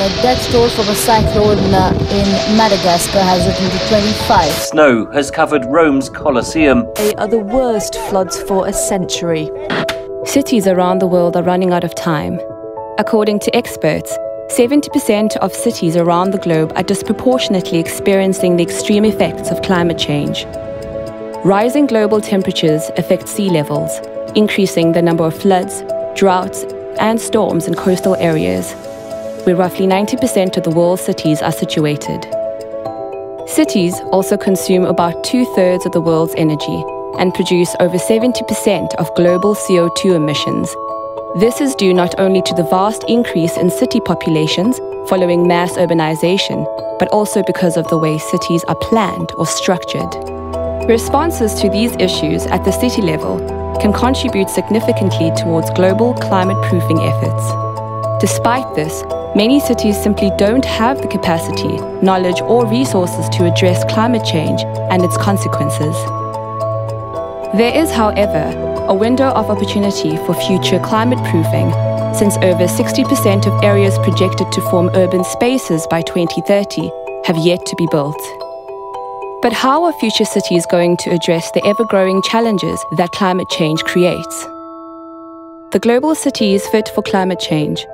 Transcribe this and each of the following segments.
The death toll from a cyclone in Madagascar has risen to 25. Snow has covered Rome's Colosseum. They are the worst floods for a century. Cities around the world are running out of time. According to experts, 70% of cities around the globe are disproportionately experiencing the extreme effects of climate change. Rising global temperatures affect sea levels, increasing the number of floods, droughts, and storms in coastal areas, where roughly 90% of the world's cities are situated. Cities also consume about two thirds of the world's energy and produce over 70% of global CO2 emissions. This is due not only to the vast increase in city populations following mass urbanization, but also because of the way cities are planned or structured. Responses to these issues at the city level can contribute significantly towards global climate proofing efforts. Despite this, many cities simply don't have the capacity, knowledge, or resources to address climate change and its consequences. There is, however, a window of opportunity for future climate proofing, since over 60% of areas projected to form urban spaces by 2030 have yet to be built. But how are future cities going to address the ever growing challenges that climate change creates? The Global Cities Fit for Climate Change,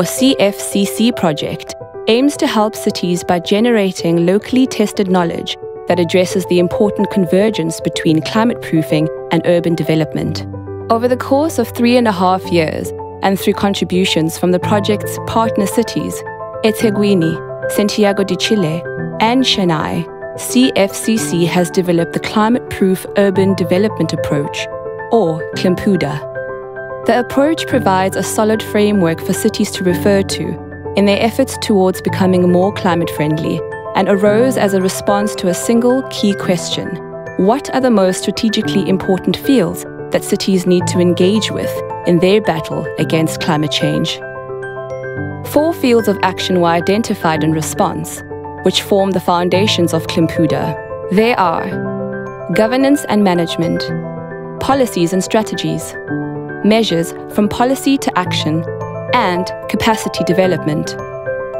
or CFCC project, aims to help cities by generating locally tested knowledge that addresses the important convergence between climate proofing and urban development. Over the course of three and a half years, and through contributions from the project's partner cities, eThekwini, Santiago de Chile, and Chennai, CFCC has developed the Climate Proof Urban Development Approach, or CLIMPUDA. The approach provides a solid framework for cities to refer to in their efforts towards becoming more climate friendly and arose as a response to a single key question What are the most strategically important fields that cities need to engage with in their battle against climate change? Four fields of action were identified in response which form the foundations of CLIMPUDA. They are governance and management, policies and strategies, measures from policy to action, and capacity development.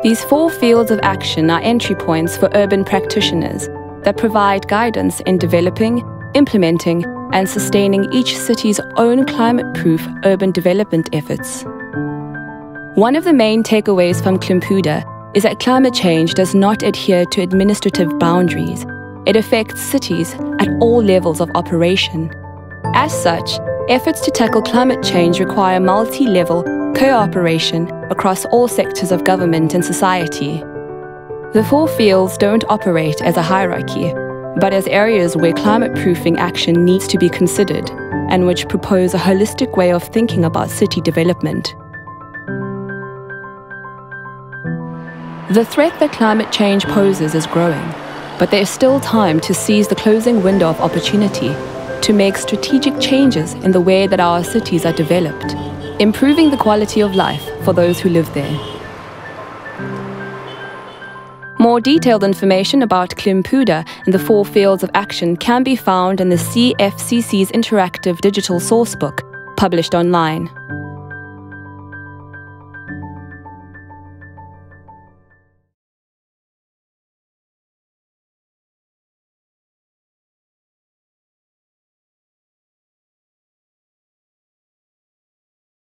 These four fields of action are entry points for urban practitioners that provide guidance in developing, implementing, and sustaining each city's own climate proof urban development efforts. One of the main takeaways from CLIMPUDA is that climate change does not adhere to administrative boundaries. It affects cities at all levels of operation. As such, efforts to tackle climate change require multi level cooperation across all sectors of government and society. The four fields don't operate as a hierarchy, but as areas where climate proofing action needs to be considered and which propose a holistic way of thinking about city development. The threat that climate change poses is growing, but there is still time to seize the closing window of opportunity to make strategic changes in the way that our cities are developed, improving the quality of life for those who live there. More detailed information about ClimPUDA and the four fields of action can be found in the CFCC's interactive digital sourcebook, published online.